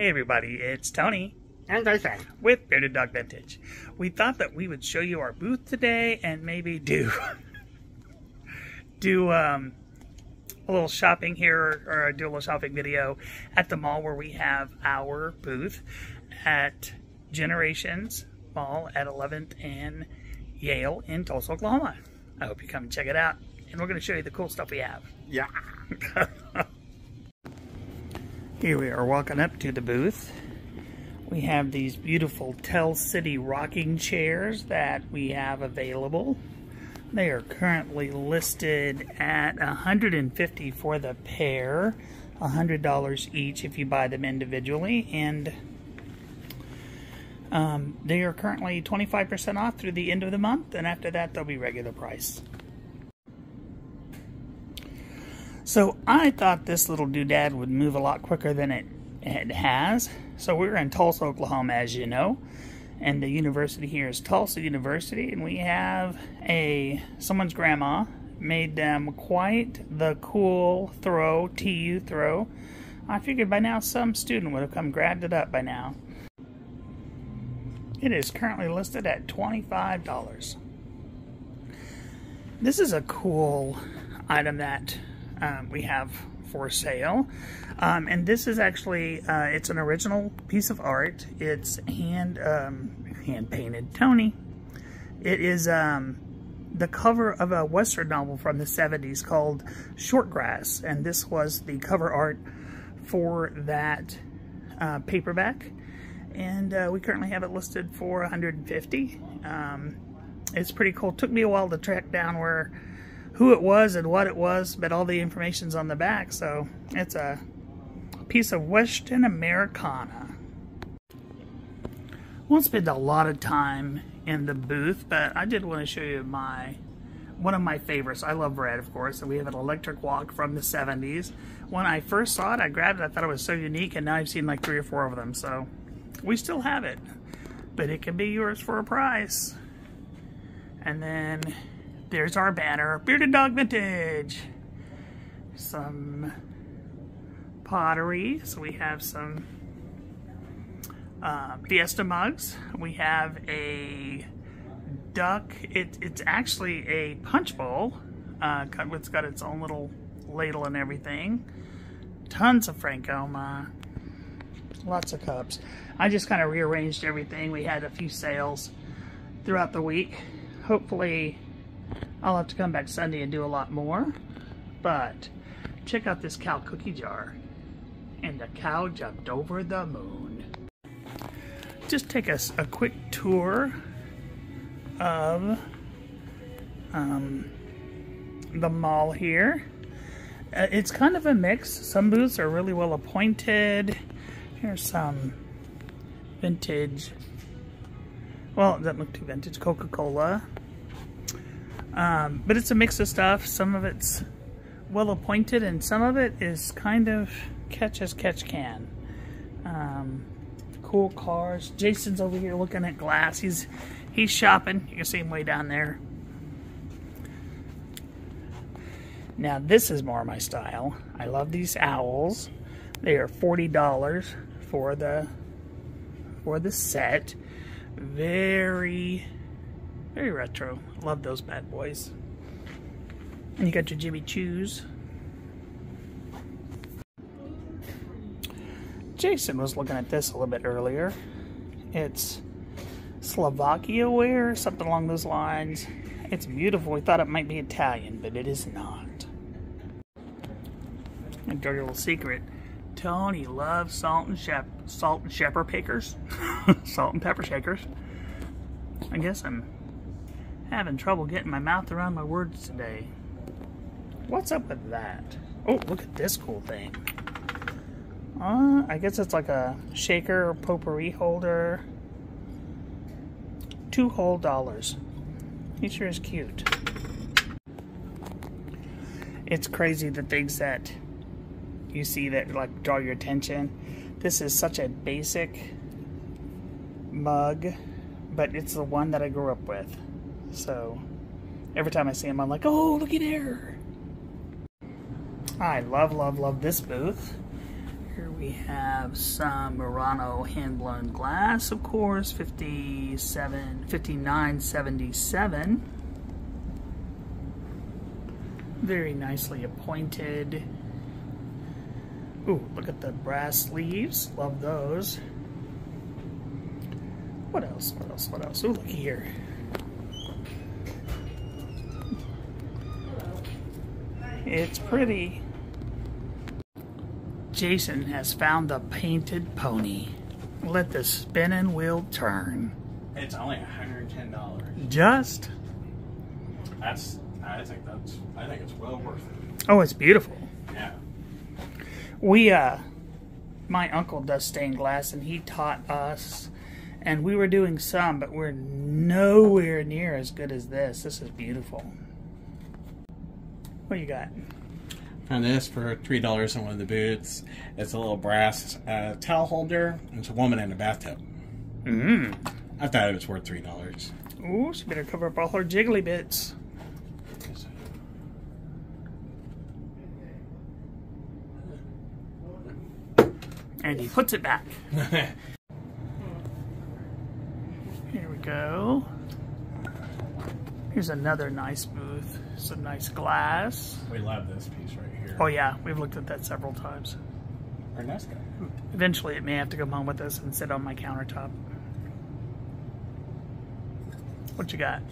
Hey everybody, it's Tony And I say, with Bearded Dog Vintage. We thought that we would show you our booth today and maybe do do um, a little shopping here or do a little shopping video at the mall where we have our booth at Generations Mall at 11th and Yale in Tulsa, Oklahoma. I hope you come and check it out. And we're going to show you the cool stuff we have. yeah. Here we are walking up to the booth. We have these beautiful Tell City rocking chairs that we have available. They are currently listed at 150 for the pair, $100 each if you buy them individually, and um, they are currently 25% off through the end of the month, and after that they'll be regular price. So I thought this little doodad would move a lot quicker than it, it has. So we're in Tulsa, Oklahoma, as you know, and the university here is Tulsa University, and we have a someone's grandma made them quite the cool throw, TU throw. I figured by now some student would have come grabbed it up by now. It is currently listed at $25. This is a cool item that um, we have for sale. Um, and this is actually, uh, it's an original piece of art. It's hand, um, hand painted. Tony. It is um, the cover of a Western novel from the 70s called Shortgrass. And this was the cover art for that uh, paperback. And uh, we currently have it listed for 150 um, It's pretty cool. It took me a while to track down where who it was and what it was, but all the information's on the back. So it's a piece of Western Americana. Won't spend a lot of time in the booth, but I did want to show you my one of my favorites. I love red, of course, and we have an electric wok from the 70s. When I first saw it, I grabbed it. I thought it was so unique, and now I've seen like three or four of them. So we still have it, but it can be yours for a price. And then there's our banner, Bearded Dog Vintage. Some pottery. So we have some uh, Fiesta mugs. We have a duck. It, it's actually a punch bowl. Uh, it's got its own little ladle and everything. Tons of Frankoma. Lots of cups. I just kind of rearranged everything. We had a few sales throughout the week. Hopefully I'll have to come back Sunday and do a lot more. But check out this cow cookie jar. And the cow jumped over the moon. Just take us a, a quick tour of um, the mall here. Uh, it's kind of a mix. Some booths are really well appointed. Here's some vintage, well, it doesn't look too vintage, Coca-Cola. Um, but it's a mix of stuff. Some of it's well appointed and some of it is kind of catch as catch can. Um, cool cars. Jason's over here looking at glass. He's he's shopping. You can see him way down there. Now this is more my style. I love these owls. They are forty dollars for the for the set. Very very retro. Love those bad boys. And you got your Jimmy Choos. Jason was looking at this a little bit earlier. It's Slovakia ware, something along those lines. It's beautiful. We thought it might be Italian, but it is not. A dirty little secret. Tony loves salt and shep salt and pepper pickers, salt and pepper shakers. I guess I'm having trouble getting my mouth around my words today. What's up with that? Oh, look at this cool thing. Uh, I guess it's like a shaker or potpourri holder. Two whole dollars. He sure is cute. It's crazy the things that you see that like draw your attention. This is such a basic mug, but it's the one that I grew up with. So every time I see him, I'm like, oh, looky there. I love, love, love this booth. Here we have some Murano hand-blown glass, of course, 57, 59.77. Very nicely appointed. Ooh, look at the brass leaves. Love those. What else? What else? What else? Ooh, look here. It's pretty. Jason has found the painted pony. Let the spinning wheel turn. It's only $110. Just. That's, I think that's, I think it's well worth it. Oh, it's beautiful. Yeah. We, uh, my uncle does stained glass and he taught us and we were doing some, but we're nowhere near as good as this. This is beautiful. What you got? Found this for three dollars in one of the booths. It's a little brass uh, towel holder. It's a woman in a bathtub. Mmm. I thought it was worth three dollars. Ooh, she better cover up all her jiggly bits. And he puts it back. Here we go. Here's another nice booth. Some nice glass. we love this piece right here. Oh yeah, we've looked at that several times. Or Nesco. Eventually it may have to come home with us and sit on my countertop. What you got?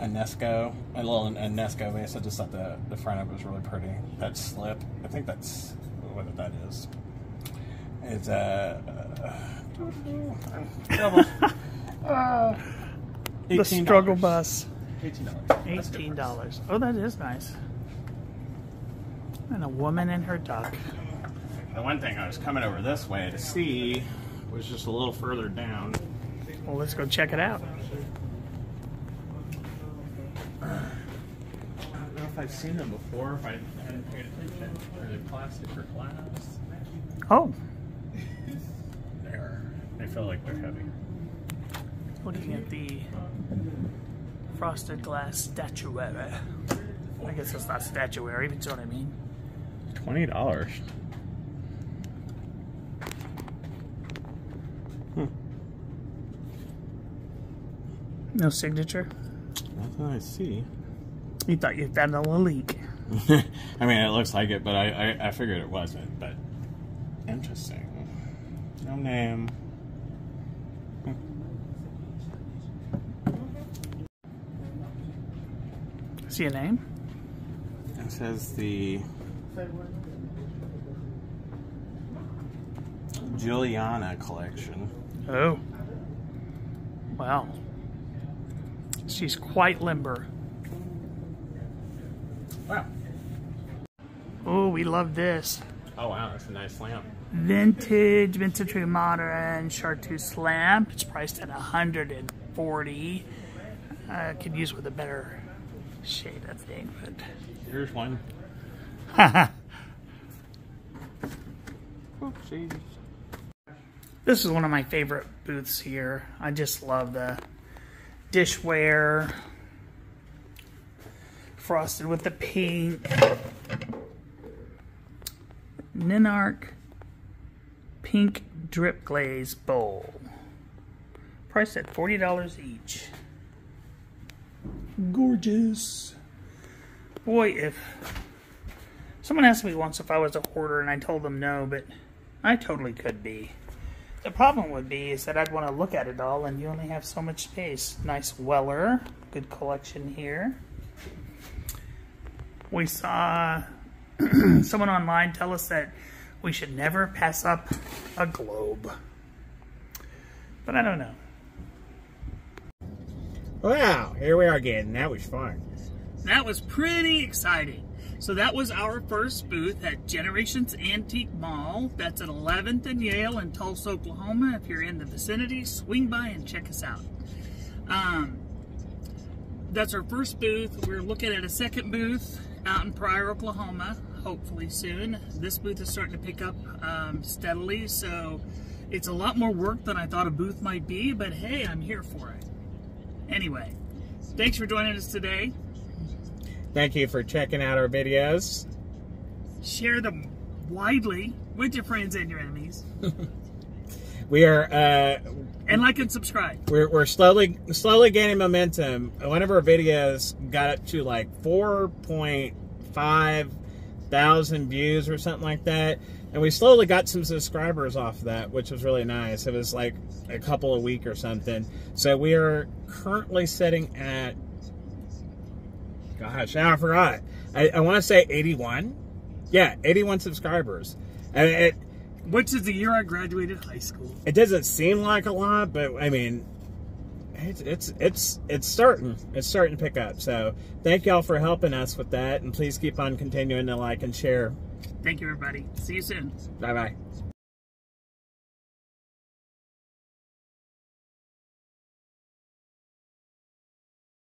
A Nesco, a little a Nesco vase. I just thought the the front of it was really pretty. That slip, I think that's what that is. It's a uh, uh, The struggle bus. Eighteen dollars. Eighteen dollars. Oh, that is nice. And a woman and her duck. The one thing I was coming over this way to see was just a little further down. Well, let's go check it out. I don't know if I've seen them before, if I hadn't paid attention. Are they plastic or glass? Oh, They are. They feel like they're heavy. looking at the frosted glass statuary. I guess it's not statuary, but you know what I mean. Twenty dollars. Hmm. No signature. Nothing I see. You thought you found a little leak. I mean, it looks like it, but I, I, I figured it wasn't. But interesting. No name. Hmm. See a name? It says the Juliana collection. Oh. Wow. She's quite limber. Wow. Oh, we love this. Oh wow, that's a nice lamp. Vintage, vintage modern chartreuse lamp. It's priced at 140. Uh, could use with a better shade, I think, but. Here's one. Oopsies. This is one of my favorite booths here. I just love the dishware, frosted with the pink, Ninark pink drip glaze bowl, priced at forty dollars each. Gorgeous. Boy, if someone asked me once if I was a hoarder, and I told them no, but I totally could be. The problem would be is that I'd want to look at it all, and you only have so much space. Nice Weller, good collection here. We saw someone online tell us that we should never pass up a globe, but I don't know. Wow, here we are again. That was fun. That was pretty exciting. So that was our first booth at Generations Antique Mall. That's at 11th and Yale in Tulsa, Oklahoma. If you're in the vicinity, swing by and check us out. Um, that's our first booth. We're looking at a second booth out in Pryor, Oklahoma, hopefully soon. This booth is starting to pick up um, steadily, so it's a lot more work than I thought a booth might be, but hey, I'm here for it. Anyway, thanks for joining us today. Thank you for checking out our videos. share them widely with your friends and your enemies. We are uh, And like and subscribe. we're, we're slowly slowly gaining momentum. One of our videos got up to like 4.5 thousand views or something like that, and we slowly got some subscribers off that, which was really nice. It was like a couple a week or something. So we are currently sitting at gosh, I forgot. I, I want to say 81. Yeah, 81 subscribers. And it Which is the year I graduated high school. it doesn't seem like a lot, but I mean, it's it's it's it's starting. It's starting to pick up. So thank y'all for helping us with that, and please keep on continuing to like and share. Thank you, everybody. See you soon. Bye bye.